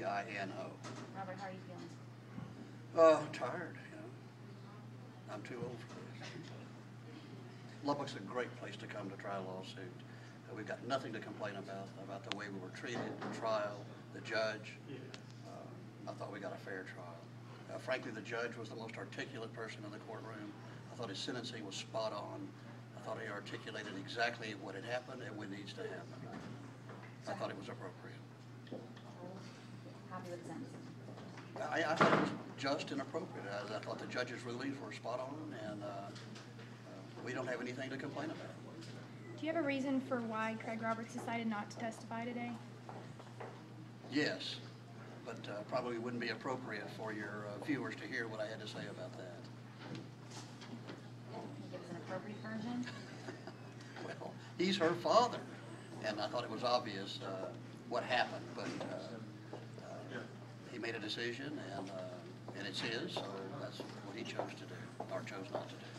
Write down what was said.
P-I-N-O. Robert, how are you feeling? Uh, tired, you know. I'm too old for this. Lubbock's a great place to come to try a lawsuit. Uh, We've got nothing to complain about, about the way we were treated, the trial, the judge. Uh, I thought we got a fair trial. Uh, Frankly, the judge was the most articulate person in the courtroom. I thought his sentencing was spot on. I thought he articulated exactly what had happened and what needs to happen. I thought it was appropriate. Happy with? I, I thought it was just and appropriate. I, I thought the judge's rulings were spot on, and uh, uh, we don't have anything to complain about. Do you have a reason for why Craig Roberts decided not to testify today? Yes, but uh, probably wouldn't be appropriate for your uh, viewers to hear what I had to say about that. Can you give us an appropriate version? Well, he's her father, and I thought it was obvious uh, what happened, but uh, uh, he made a decision, and, uh, and it's his, so that's what he chose to do, or chose not to do.